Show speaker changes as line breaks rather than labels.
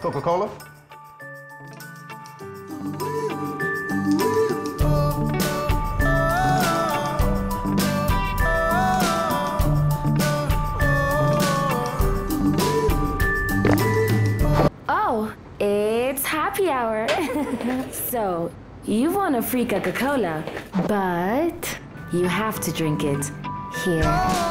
Coca-Cola?
Oh, it's happy hour. so, you want a free Coca Cola, but you have to drink it here.